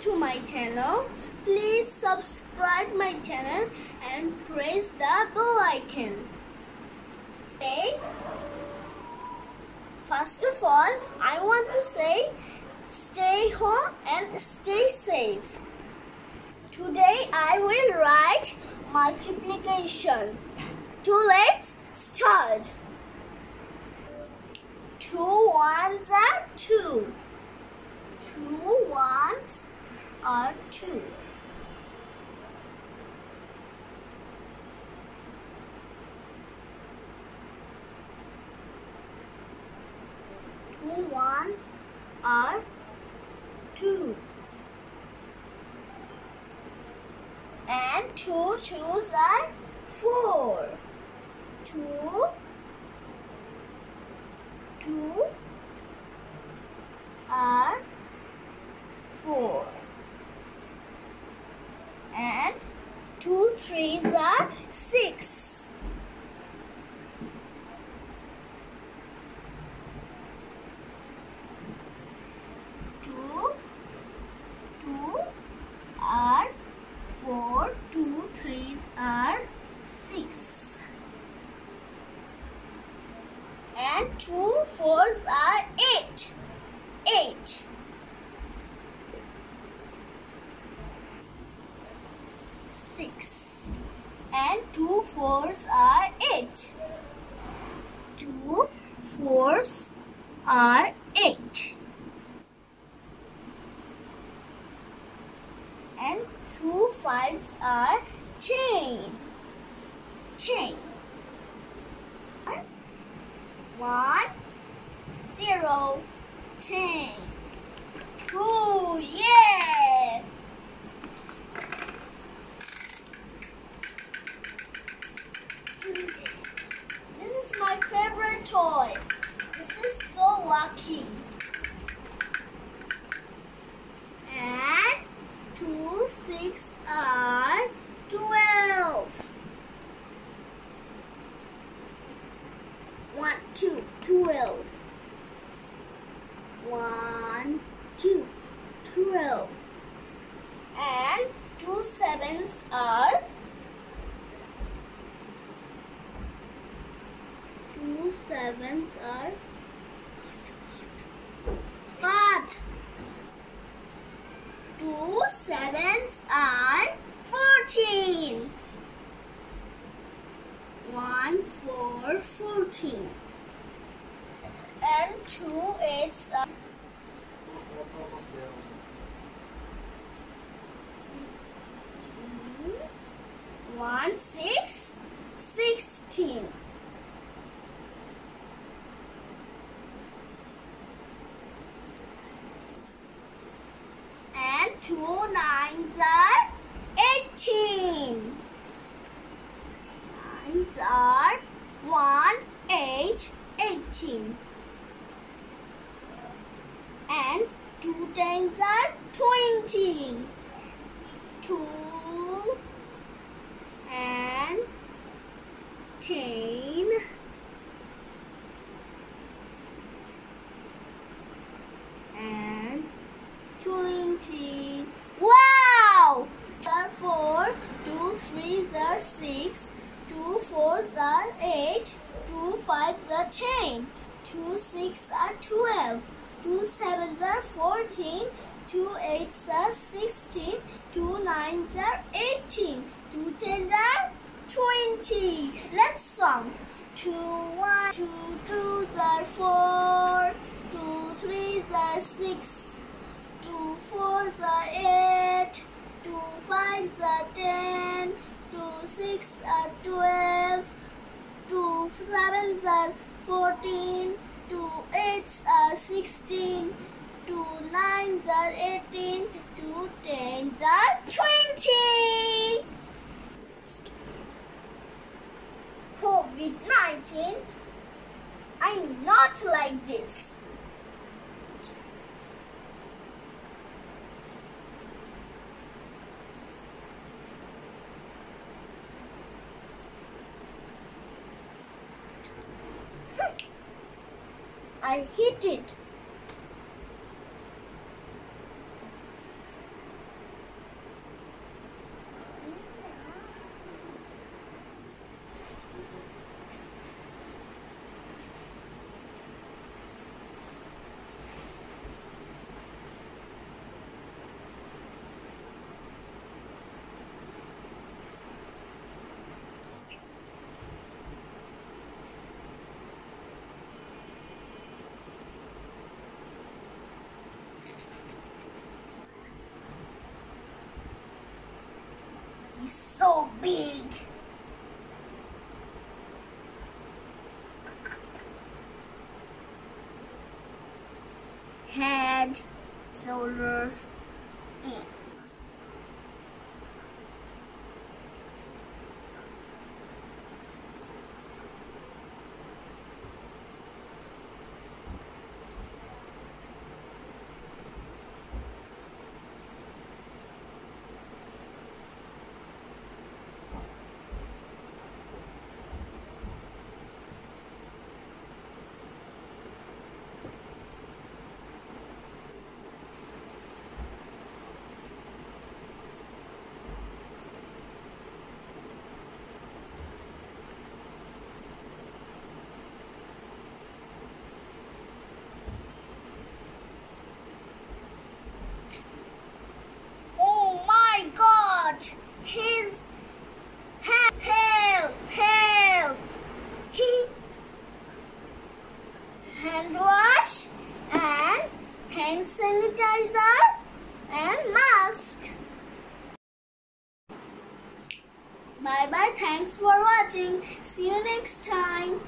to my channel. Please subscribe my channel and press the bell icon. Okay. First of all, I want to say stay home and stay safe. Today I will write multiplication. So let's start. Two ones are two. Two ones are two. Two ones are two. And two twos are four. Two, two are four. And two threes are six. Two, two are four, two threes are six. And two fours are eight. Eight. Six. And two fours are eight. Two fours are eight. and two fives are ten. Ten. One, zero, ten. Two, yeah! This is my favorite toy. This is so lucky. And two six are twelve. One, two, twelve. One, two, twelve. And two sevens are two sevens are but two sevens are fourteen. One, four, fourteen. And two eights are uh, sixteen. One, six, sixteen. and two nines are eighteen. Nines are one, eight, eighteen. And two tens are twenty. Two and ten. And twenty. Wow! Are four, two threes are six, two fours are eight, two fives are ten, two six are twelve, two sevens are fourteen, two eights are sixteen, two nines are eighteen, two tens are twenty. Let's song. Two one, two twos are four, two threes are six. Two fours are eight, two fives are ten, two six are twelve, sevens are fourteen, two eights are sixteen, two nines are eighteen, two tens are twenty. COVID nineteen, I'm not like this. I hit it. Big. Head, shoulders, hand sanitizer and mask. Bye bye. Thanks for watching. See you next time.